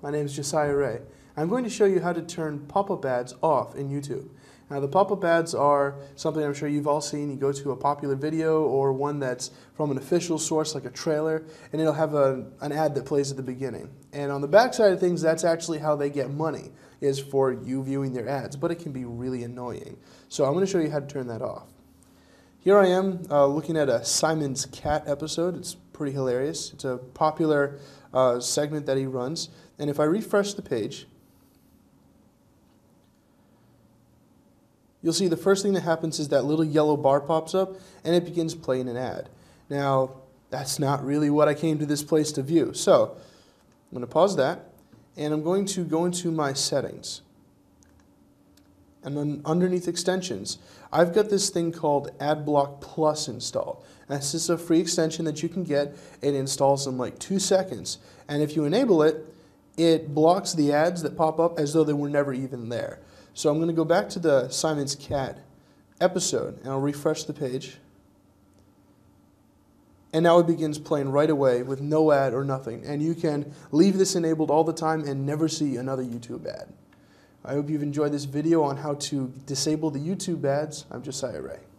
my name is Josiah Ray. I'm going to show you how to turn pop-up ads off in YouTube. Now the pop-up ads are something I'm sure you've all seen. You go to a popular video or one that's from an official source like a trailer and it'll have a, an ad that plays at the beginning. And on the back side of things, that's actually how they get money, is for you viewing their ads, but it can be really annoying. So I'm going to show you how to turn that off. Here I am uh, looking at a Simon's Cat episode. It's pretty hilarious. It's a popular uh, segment that he runs. And if I refresh the page, you'll see the first thing that happens is that little yellow bar pops up and it begins playing an ad. Now, that's not really what I came to this place to view. So, I'm going to pause that and I'm going to go into my settings. And then underneath extensions, I've got this thing called AdBlock Plus installed. And this is a free extension that you can get. It installs in like two seconds. And if you enable it, it blocks the ads that pop up as though they were never even there. So I'm going to go back to the Simon's Cat episode and I'll refresh the page. And now it begins playing right away with no ad or nothing. And you can leave this enabled all the time and never see another YouTube ad. I hope you've enjoyed this video on how to disable the YouTube ads. I'm Josiah Ray.